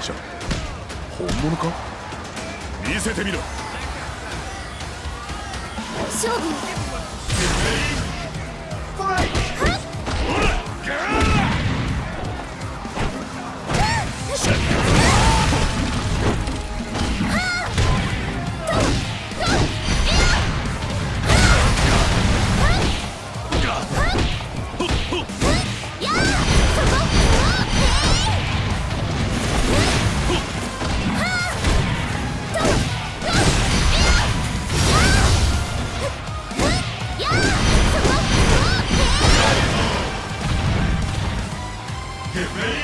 者。本物か？見せてみろ。勝負。Get ready.